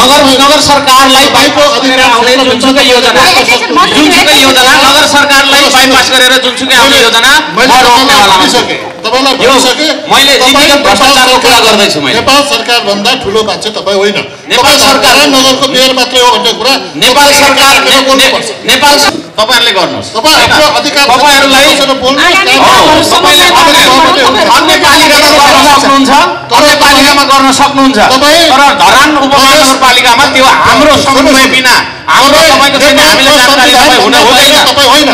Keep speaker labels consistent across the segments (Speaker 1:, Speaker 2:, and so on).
Speaker 1: नगर नगर सरकारलाई जुनसुकै योजना। जुनसुकै योजना। नगर सरकारलाई बाइपास गरेर जुनसुकै आउने योजना।
Speaker 2: मैले
Speaker 1: भ्रष्टाचारको कुरा गर्दैछु।
Speaker 2: नेपाल सरकारभन्दा ठुलो मान्छे तपाईँ होइन।
Speaker 1: नेपाल सरकार-
Speaker 2: नगरको मेयर मात्रै हो भन्ने कुरा
Speaker 1: नेपाल सरकार नेपाल तपाईँहरूले गर्नुहोस्। तपाईँहरूलाई
Speaker 2: तपाईँसँग बोल्नु
Speaker 3: आगामी
Speaker 2: काम-
Speaker 1: हो,
Speaker 3: दिनहरू
Speaker 1: तपाईँले
Speaker 3: समयमा
Speaker 1: अन्य
Speaker 3: तपाईँहरू-
Speaker 1: अन्य पालिकामा गर्न सक्नुहुन्छ अन्य पालिकामा गर्न सक्नुहुन्छ। तर धरान उपमहानगरपालिकामा त्यो हाम्रो समन्वय बिना हाम्रो तपाईँको छैन हामीले जानकारी तपाईँ हुन हुँदैन।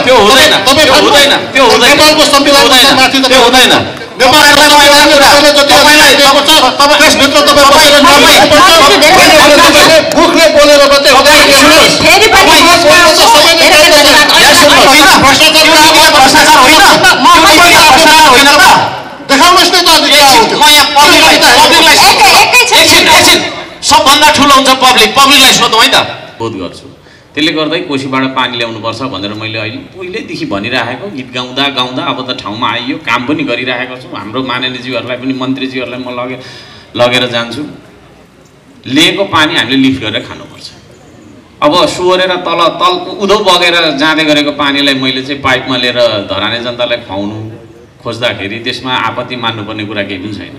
Speaker 1: त्यो हुँदैन। त्यो हुँदैन। त्यो तपाईँलाई तपाईँलाई
Speaker 3: फेरि पनि
Speaker 2: तपाईँ यहाँ
Speaker 3: होसमा
Speaker 2: बोल्नु
Speaker 3: आउँछु।
Speaker 2: सबैले
Speaker 3: धेरै
Speaker 2: गाली
Speaker 3: धेरै
Speaker 2: गर्छ।
Speaker 1: यहाँ सुन्नुहोस् होइन
Speaker 2: भ्रष्टाचार
Speaker 1: त्यो नीतिगत भ्रष्टाचार होइन त्यो नीतिगत भ्रष्टाचार होइन त
Speaker 2: देखाउनुहोस् न त अधिकार
Speaker 1: एकछिन,
Speaker 2: हो त्यो।
Speaker 1: म यहाँ पब्लिकलाई पब्लिकलाई
Speaker 3: एकै- एकैछिन।
Speaker 1: एकछिन एकछिन सबभन्दा ठुलो हुन्छ पब्लिक है त। बोध गर्छु। त्यसले गर्दै कोसीबाट पानी ल्याउनुपर्छ भनेर मैले अहिले पहिल्यैदेखि भनिराखेको। गीत गाउँदा गाउँदा अब त ठाउँमा आइयो। काम पनि गरिराखेको छु। हाम्रो माननीयज्यूहरूलाई पनि मन्त्रीज्यूहरूलाई म लगे लगेर जान्छु। लिएको पानी हामीले लिफ्ट गरेर खानुपर्छ। अब सोहोरेर तल तल उधौ बगेर जाँदै गरेको पानीलाई मैले चाहिँ पाइपमा लिएर धराने जनतालाई खुवाउनु खोज्दाखेरि त्यसमा आपत्ति मान्नुपर्ने कुरा केही पनि छैन।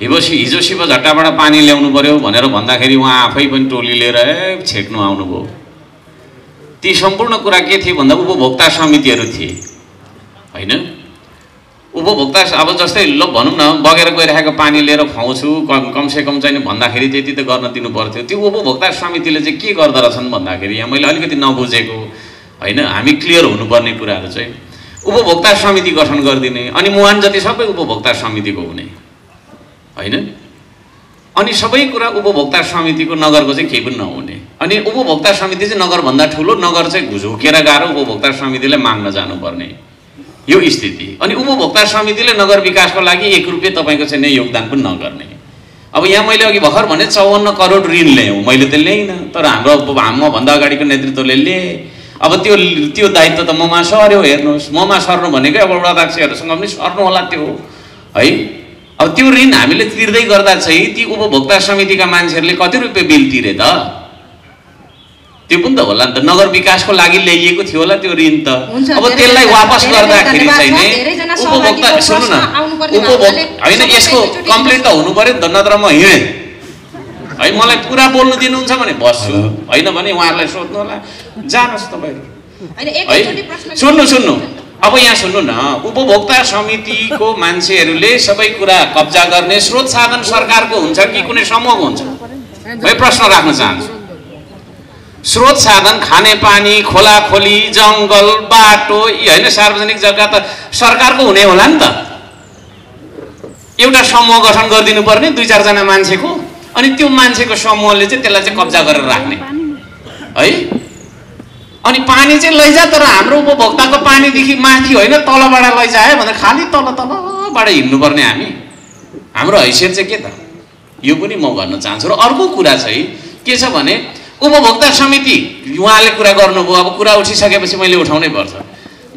Speaker 1: हिजोसी हिजो शिव झट्टाबाट पानी ल्याउनु पर्यो भनेर भन्दाखेरि उहाँ आफै पनि टोली लिएर ए छेक्नु आउनुभयो ती सम्पूर्ण कुरा के थिए भन्दा उपभोक्ता समितिहरू थिए। होइन? उपभोक्ता अब जस्तै ल भनौँ न बगेर गइरहेको पानी लिएर खुवाउँछु कम कमसेकम चाहिँ भन्दाखेरि त्यति त गर्न दिनु पर्थ्यो। त्यो उपभोक्ता समितिले चाहिँ के रहेछन् भन्दाखेरि यहाँ मैले अलिकति नबुझेको होइन? हामी क्लियर हुनुपर्ने कुराहरू चाहिँ उपभोक्ता समिति गठन गरिदिने अनि मुहान जति सबै उपभोक्ता समितिको हुने। होइन? अनि सबै कुरा उपभोक्ता समितिको नगरको चाहिँ केही पनि नहुने। अनि उपभोक्ता समिति चाहिँ नगरभन्दा ठुलो नगर चाहिँ झुकेर गएर उपभोक्ता समितिलाई माग्न जानुपर्ने। यो स्थिति। अनि उपभोक्ता समितिले नगर विकासको लागि एक रुपियाँ तपाईँको चाहिँ नै योगदान पनि नगर्ने। अब यहाँ मैले अघि भर्खर भने चौवन्न करोड ऋण ल्याउँ। मैले त ल्याइनँ। तर हाम्रो मभन्दा अगाडिको नेतृत्वले लिए अब त्यो त्यो दायित्व त ममा सर्यो हेर्नुहोस्। ममा सर्नु भनेकै अब अध्यक्षहरूसँग पनि सर्नु होला त्यो। है? त्यो ऋण हामीले तिर्दै गर्दा चाहिँ ती उपभोक्ता समितिका मान्छेहरूले कति रुपियाँ बिल तिरे त? त्यो पनि त होला नि त। नगर विकासको लागि ल्याइएको थियो होला त्यो ऋण त। अब त्यसलाई वापस गर्दाखेरि चाहिँ उपभोक्ता सुन्नु न। उपभोक्ता होइन यसको कम्प्लिट त हुनु पऱ्यो नि त नत्र म हिँडेँ। है मलाई पुरा बोल्नु दिनुहुन्छ भने बस्छु। होइन भने उहाँहरूलाई सोध्नु होला। जानुहोस् तपाईँहरू सुन्नु सुन्नु। अब यहाँ सुन्नु न उपभोक्ता समितिको मान्छेहरूले सबै कुरा कब्जा गर्ने स्रोत साधन सरकारको हुन्छ कि कुनै समूहको हुन्छ? है प्रश्न राख्न चाहन्छु। स्रोत साधन खानेपानी खोलाखोली जङ्गल बाटो यी होइन सार्वजनिक जग्गा त सरकारको हुने होला नि त। एउटा समूह गठन गरिदिनु पर्ने दुई चारजना मान्छेको अनि त्यो मान्छेको समूहले चाहिँ त्यसलाई चाहिँ कब्जा गरेर राख्ने। है? अनि पानी चाहिँ लैजा तर हाम्रो उपभोक्ताको पानीदेखि माथि होइन तलबाट लैजायो भने खालि तल तलबाट हिँड्नुपर्ने हामी। हाम्रो हैसियत चाहिँ के त? यो पनि म भन्न चाहन्छु र अर्को कुरा चाहिँ के छ भने उपभोक्ता समिति उहाँले कुरा गर्नुभयो अब कुरा उठिसकेपछि मैले उठाउनै पर्छ।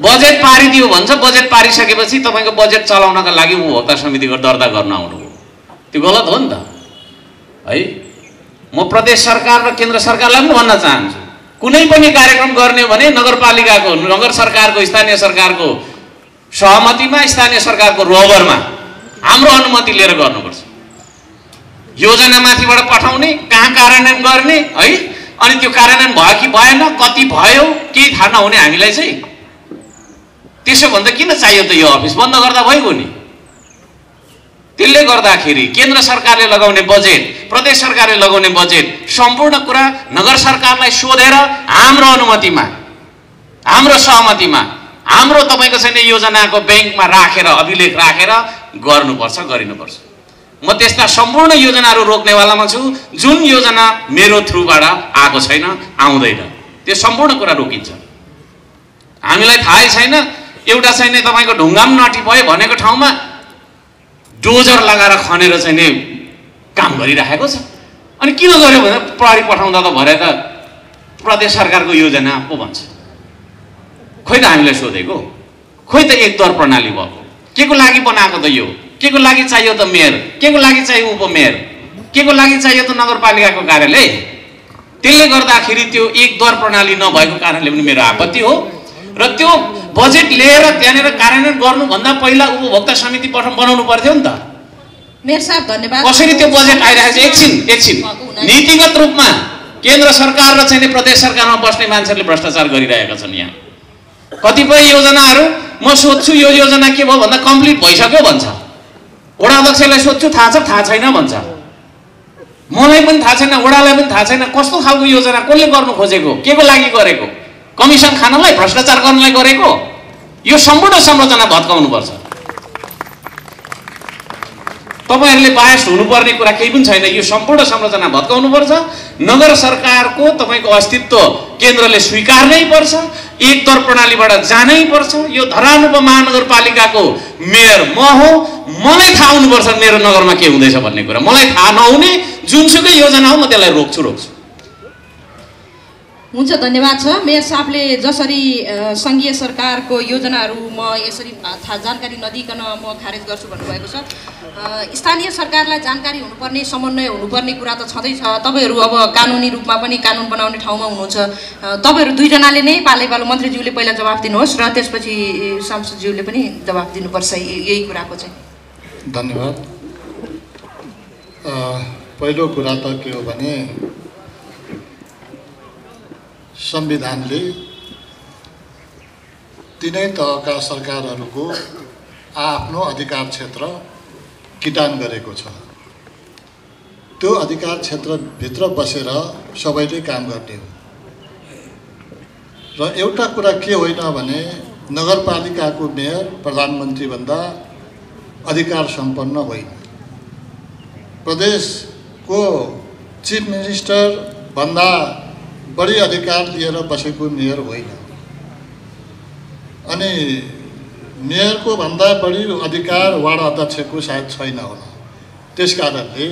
Speaker 1: बजेट पारिदियो भन्छ बजेट पारिसकेपछि तपाईँको बजेट चलाउनका लागि उपभोक्ता समितिको दर्ता गर्न आउनुभयो। त्यो गलत हो नि त। है? म प्रदेश सरकार र केन्द्र सरकारलाई पनि भन्न चाहन्छु। कुनै पनि कार्यक्रम गर्ने भने नगरपालिकाको नगर सरकारको स्थानीय सरकारको सहमतिमा स्थानीय सरकारको रोबरमा हाम्रो अनुमति लिएर गर्नुपर्छ। योजना माथिबाट पठाउने कहाँ कार्यान्वयन गर्ने है? अनि त्यो कार्यान्वयन भयो कि भएन कति भयो केही थाहा नहुने हामीलाई चाहिँ। त्यसो भन्दा किन चाहियो त यो अफिस? बन्द गर्दा भइगयो नि। त्यसले गर्दाखेरि केन्द्र सरकारले लगाउने बजेट प्रदेश सरकारले लगाउने बजेट सम्पूर्ण कुरा नगर सरकारलाई सोधेर हाम्रो अनुमतिमा हाम्रो सहमतिमा हाम्रो तपाईँको छैन योजनाको ब्याङ्कमा राखेर अभिलेख राखेर गर्नुपर्छ गरिनुपर्छ। म त्यस्ता सम्पूर्ण योजनाहरू रोक्नेवालामा छु। जुन योजना मेरो थ्रुबाट आएको छैन आउँदैन। त्यो सम्पूर्ण कुरा रोकिन्छ। हामीलाई थाहै छैन एउटा चाहिँ नि तपाईँको ढुङ्गाम नटी भयो भनेको ठाउँमा डोजर लगाएर खनेर चाहिँ नि काम गरिराखेको छ। अनि किन गर्यो भने प्रहरी पठाउँदा त भरे त प्रदेश सरकारको योजना पो भन्छ। खोइ त हामीलाई सोधेको? खोइ त एक दर प्रणाली भएको। के को लागि बनाएको त यो? के को लागि चाहियो त मेयर? के को लागि चाहियो उपमेयर के को लागि चाहियो त नगरपालिकाको कार्यालय? त्यसले गर्दाखेरि त्यो एक दर प्रणाली नभएको कारणले पनि मेरो आपत्ति हो। र त्यो बजेट लिएर त्यहाँनिर कार्यान्वयन गर्नुभन्दा पहिला उपभोक्ता समिति बनाउनु पर्थ्यो नि त।
Speaker 3: मेयर साहब धन्यवाद।
Speaker 1: कसरी त्यो बजेट आइरहेको छ एकछिन। एकछिन नीतिगत रूपमा केन्द्र सरकार र चाहिँ नि प्रदेश सरकारमा बस्ने मान्छेहरूले भ्रष्टाचार गरिरहेका छन् यहाँ। कतिपय योजनाहरू म सोध्छु यो योजना के भयो भन्दा कम्प्लिट भइसक्यो भन्छ। वडा अध्यक्षलाई सोध्छु थाहा छ? थाहा छैन भन्छ। मलाई पनि थाहा छैन वडालाई पनि थाहा छैन। कस्तो खालको योजना कसले गर्नु खोजेको? के को लागि गरेको? कमिसन खानलाई भ्रष्टाचार गर्नलाई गरेको? यो सम्पूर्ण संरचना भत्काउनुपर्छ। तपाईँहरूले बायस हुनुपर्ने कुरा केही पनि छैन। यो सम्पूर्ण संरचना भत्काउनुपर्छ। नगर सरकारको तपाईँको अस्तित्व केन्द्रले स्वीकार्नै पर्छ। एक दर प्रणालीबाट जानै पर्छ। यो धरान उपमहानगरपालिकाको मेयर म हो। मलाई थाहा हुनुपर्छ मेरो नगरमा के हुँदैछ भन्ने कुरा। मलाई थाहा नहुने जुनसुकै योजना हो म त्यसलाई रोक्छु रोक्छु।
Speaker 3: हुन्छ धन्यवाद छ। मेयर साहबले जसरी सङ्घीय सरकारको योजनाहरू म यसरी थाहा जानकारी नदिकन म खारेज गर्छु भन्नुभएको छ। स्थानीय सरकारलाई जानकारी हुनुपर्ने समन्वय हुनुपर्ने कुरा त छँदैछ तपाईँहरू अब कानुनी रूपमा पनि कानुन बनाउने ठाउँमा हुनुहुन्छ। तपाईँहरू दुईजनाले नै पालै पालो मन्त्रीज्यूले पहिला जवाफ दिनुहोस् र त्यसपछि सांसदज्यूले पनि जवाफ दिनुपर्छ। यही कुराको चाहिँ।
Speaker 2: धन्यवाद। पहिलो कुरा त के हो भने संविधानले तिनै तहका सरकारहरूको आफ्नो अधिकार क्षेत्र किटान गरेको छ। त्यो अधिकार क्षेत्रभित्र बसेर सबैले काम गर्ने हो। र एउटा कुरा के होइन भने नगरपालिकाको मेयर प्रधानमन्त्रीभन्दा अधिकार सम्पन्न होइन। प्रदेशको चिफ मिनिस्टर भन्दा बढी अधिकार लिएर बसेको मेयर होइन। अनि मेयरको भन्दा बढी अधिकार वार्ड अध्यक्षको सायद छैन होला। त्यस कारणले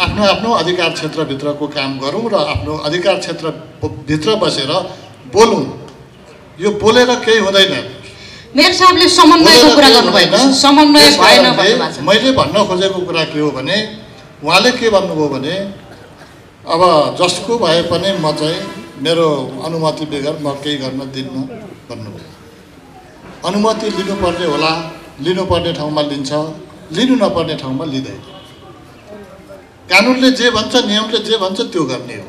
Speaker 2: आफ्नो आफ्नो अधिकार क्षेत्रभित्रको काम गरौँ र आफ्नो अधिकार क्षेत्रभित्र बसेर बोलौँ। यो बोलेर केही हुँदैन।
Speaker 3: मेयर साहबले समन्वयको कुरा गर्नुभएको समन्वय भएन
Speaker 2: मैले भन्न खोजेको कुरा के हो भने उहाँले के भन्नुभयो भने अब जसको भए पनि म चाहिँ मेरो अनुमति बेगर म केही गर्न दिन्न भन्नुभयो। अनुमति लिनुपर्ने होला लिनुपर्ने ठाउँमा लिन्छ लिनु नपर्ने ठाउँमा लिँदैन। कानुनले जे भन्छ नियमले जे भन्छ त्यो गर्ने हो।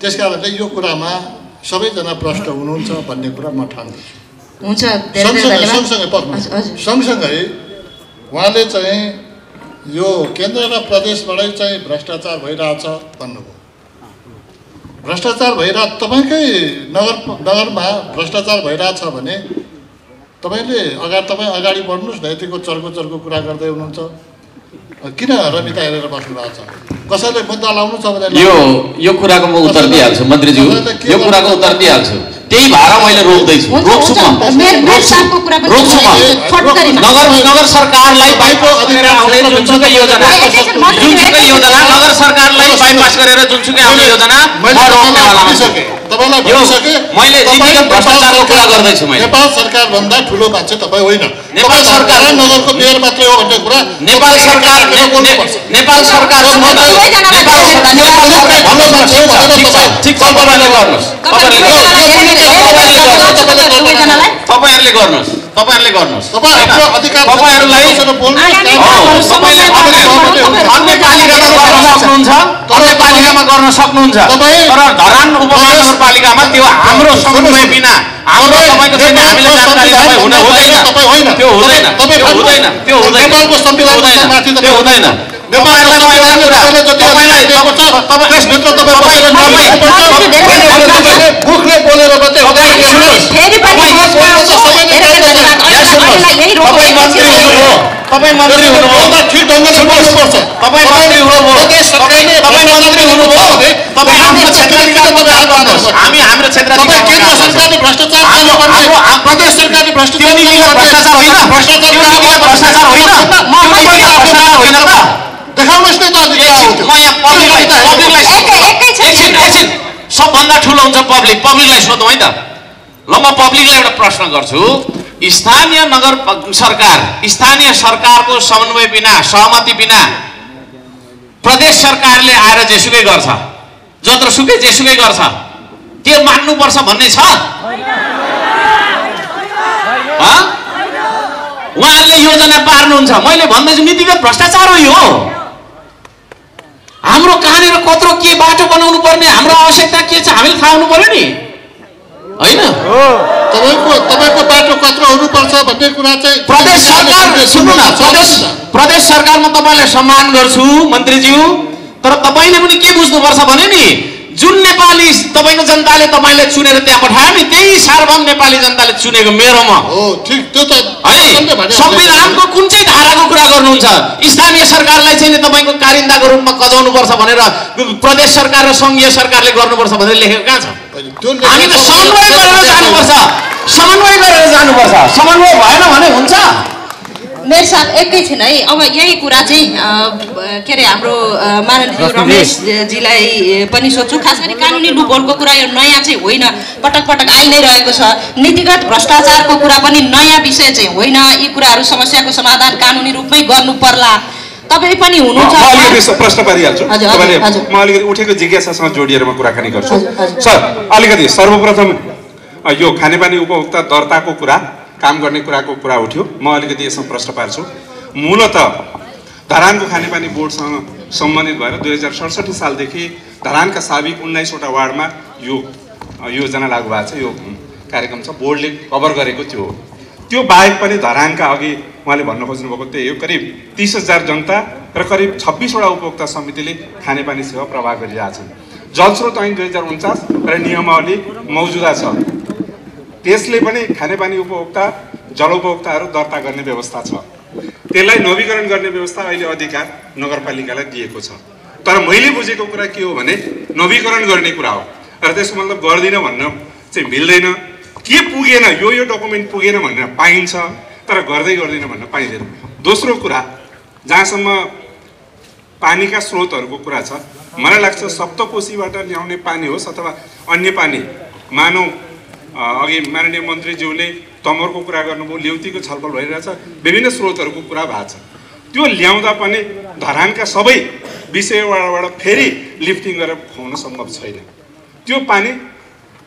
Speaker 2: त्यस कारणले यो कुरामा सबैजना प्रष्ट हुनुहुन्छ भन्ने कुरा म ठान्दैछु। सँगसँगै सँगसँगै सँगसँगै उहाँले चाहिँ यो केन्द्र र प्रदेशबाटै चाहिँ भ्रष्टाचार भइरहेछ भन्नुभयो। भ्रष्टाचार भइरह तपाईँकै नगर नगरमा भ्रष्टाचार भइरहेछ भने तपाईँले अगाडि तपाईँ अगाडि बढ्नुहोस् न यतिको चर्को चर्को कुरा गर्दै हुनुहुन्छ। किन रमिता हेरेर बस्नु भएको छ? कसैले मुद्दा लाउनु छ भने
Speaker 1: यो यो कुराको म उत्तर दिइहाल्छु मन्त्रीज्यू। यो कुराको उत्तर दिइहाल्छु। त्यही भएर मैले रोक्दैछु। रोक्छु म। नगर नगर सरकारलाई बाइपास गरेर आउने जुनसुकै योजना। जुनसुकै योजना। नगर सरकारलाई बाइपास गरेर जुनसुकै आउने योजना म
Speaker 2: तपाईँलाई
Speaker 1: मान्छे।
Speaker 2: भनिसकेँ
Speaker 1: मैले भ्रष्टाचारको कुरा गर्दैछु मैले।
Speaker 2: नेपाल सरकारभन्दा ठुलो मान्छे तपाईँ होइन।
Speaker 1: नेपाल सरकार-
Speaker 2: नगरको मेयर मात्रै हो भन्ने कुरा
Speaker 1: नेपाल सरकार। नेपाल सरकार सुन्नु न।
Speaker 3: दुवैजनालाई
Speaker 1: नेपाल सरकार नेपाल सरकार
Speaker 2: भन्न
Speaker 1: भन्नुहोस्
Speaker 2: सक्छु
Speaker 1: न।
Speaker 2: भनेर
Speaker 1: ठिक छ,
Speaker 2: तपाईँ-
Speaker 1: ठिक छ तपाईँले गर्नुहोस्। तपाईँले
Speaker 3: दुवैजनालाई
Speaker 1: तपाईँहरूले गर्नुहोस्। तपाईँहरूले गर्नुहोस्। तपाईँहरूलाई हो, अन्य पालिकामा गर्न सक्नुहुन्छ। अन्य पालिकामा गर्न सक्नुहुन्छ।
Speaker 2: तपाईँ-
Speaker 1: तर धरान त्यो हाम्रो समन्वय बिना हाम्रो तपाईँको छैन हामीले जानकारी तपाईँ हुन हुँदैन।
Speaker 2: तपाईँ होइन।
Speaker 1: त्यो हुँदैन।
Speaker 2: तपाईँ
Speaker 1: हुँदैन। त्यो हुँदैन।
Speaker 2: नेपालको संविधानको
Speaker 1: त्यो हुँदैन।
Speaker 2: माथि
Speaker 1: त्यो हुँदैन।
Speaker 2: नेपालको
Speaker 1: तपाईँलाई म एउटा कुरा-
Speaker 2: संविधानले जति प्रदेश सरकारले भ्रष्टाचार
Speaker 1: होइन।
Speaker 2: देखाउनुहोस् न त।
Speaker 1: सबभन्दा ठुलो हुन्छ पब्लिक। पब्लिकलाई सोधौँ है त ल म पब्लिकलाई एउटा प्रश्न गर्छु। स्थानीय नगर सरकार स्थानीय सरकारको समन्वय बिना सहमति बिना प्रदेश सरकारले आएर जेसुकै गर्छ। जत्र सुकै जेसुकै गर्छ। त्यो मान्नुपर्छ भन्ने छ? उहाँहरूले योजना पार्नुहुन्छ। मैले भन्दैछु नीतिगत भ्रष्टाचार हो यो। हाम्रो कहाँनिर कत्रो के बाटो बनाउनु पर्ने हाम्रो आवश्यकता के छ हामीले थाहा हुनु पर्यो नि। होइन?
Speaker 2: तपाईँको तपाईँको बाटो कत्रो हुनुपर्छ भन्ने कुरा चाहिँ
Speaker 1: प्रदेश सरकार सुन्नु न प्रदेश प्रदेश सरकार म तपाईँलाई सम्मान गर्छु मन्त्रीज्यू। तर तपाईँले पनि के बुझ्नुपर्छ भने नि जुन नेपाली तपाईँको जनताले तपाईँलाई चुनेर त्यहाँ पठायो नि त्यही सार्वभौम नेपाली जनताले चुनेको मेरोमा
Speaker 2: हो। ठिक त्यो त
Speaker 1: है संविधानको कुन चाहिँ धाराको कुरा गर्नुहुन्छ? स्थानीय सरकारलाई चाहिँ तपाईँको कारिन्दाको रूपमा कजाउनुपर्छ भनेर प्रदेश सरकार र सङ्घीय सरकारले गर्नुपर्छ भनेर लेखेको कहाँ छ? हामी त समन्वय गरेर जानुपर्छ। समन्वय गरेर जानुपर्छ। समन्वय भएन भने हुन्छ।
Speaker 3: मेयर साहब एकैछिन है। अब यही कुरा चाहिँ के अरे हाम्रो माननीय रमेशजीलाई पनि सोध्छु। खास गरी कानुनी लुपहोलको कुरा यो नयाँ चाहिँ होइन। पटक पटक आइ नै रहेको छ। नीतिगत भ्रष्टाचारको कुरा पनि नयाँ विषय चाहिँ होइन। यी कुराहरू समस्याको समाधान कानुनी रूपमै गर्नु पर्ला। तपाईँ पनि हुनुहुन्छ।
Speaker 4: प्रश्न पारिहाल्छु। म अलिकति उठेको जिज्ञासासँग जोडिएर म कुराकानी गर्छु। सर अलिकति सर्वप्रथम यो खानेपानी उपभोक्ता दर्ताको कुरा काम गर्ने कुराको कुरा उठ्यो। म अलिकति यसमा प्रश्न पार्छु। मूलत धरानको खानेपानी बोर्डसँग सम्बन्धित भएर दुई हजार सडसठी सालदेखि धरानका साबिक उन्नाइसवटा वार्डमा यो योजना लागू भएको छ। यो कार्यक्रम छ। बोर्डले कभर गरेको थियो। त्यो बाहेक पनि धरानका अघि उहाँले भन्न खोज्नुभएको त्यही हो करिब तिस हजार जनता र करिब छब्बिसवटा उपभोक्ता समितिले खानेपानी सेवा प्रवाह गरिरहेछन्। जलस्रोत ऐन दुई हजार उन्चास र नियमावली मौजुदा छ। त्यसले पनि खानेपानी उपभोक्ता जल उपभोक्ताहरू दर्ता गर्ने व्यवस्था छ। त्यसलाई नवीकरण गर्ने व्यवस्था अहिले अधिकार नगरपालिकालाई दिएको छ। तर मैले बुझेको कुरा के हो भने नवीकरण गर्ने कुरा हो। र त्यसको मतलब गर्दिनँ भन्न चाहिँ मिल्दैन। के पुगेन यो यो डकुमेन्ट पुगेन भनेर पाइन्छ तर गर्दै गर्दिनँ भन्न पाइँदैन। दोस्रो कुरा जहाँसम्म पानीका स्रोतहरूको कुरा छ मलाई लाग्छ सप्तकोशीबाट ल्याउने पानी होस् अथवा अन्य पानी मानव अघि माननीय मन्त्रीज्यूले तमरको कुरा गर्नुभयो ल्याउतीको छलफल भइरहेछ विभिन्न स्रोतहरूको कुरा भएको छ। त्यो ल्याउँदा पनि धरानका सबै विषयबाट फेरि लिफ्टिङ गरेर खुवाउन सम्भव छैन। त्यो पानी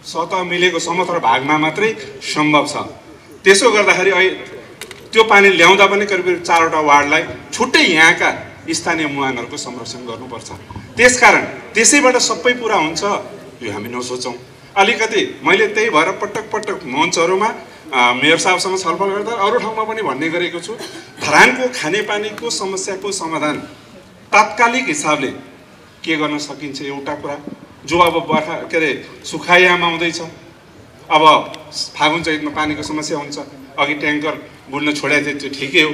Speaker 4: सतह मिलेको समथर भागमा मात्रै सम्भव छ। त्यसो गर्दाखेरि अहिले त्यो पानी ल्याउँदा पनि करिब करिब चारवटा वार्डलाई छुट्टै यहाँका स्थानीय मुहानहरूको संरक्षण गर्नुपर्छ। त्यसकारण त्यसैबाट सबै पुरा हुन्छ यो हामी नसोचौँ। अलिकति मैले त्यही भएर पटक पटक मञ्चहरूमा मेयर साहबसँग छलफल गर्दा अरू ठाउँमा पनि भन्ने गरेको छु। धरानको खानेपानीको समस्याको समाधान तात्कालिक हिसाबले के गर्न सकिन्छ एउटा कुरा? जो अब बर्खा के अरे सुखायाम आउँदैछ अब फागुन चैतमा पानीको समस्या हुन्छ। अघि ट्याङ्कर बुढ्न छोडेको त्यो ठिकै हो।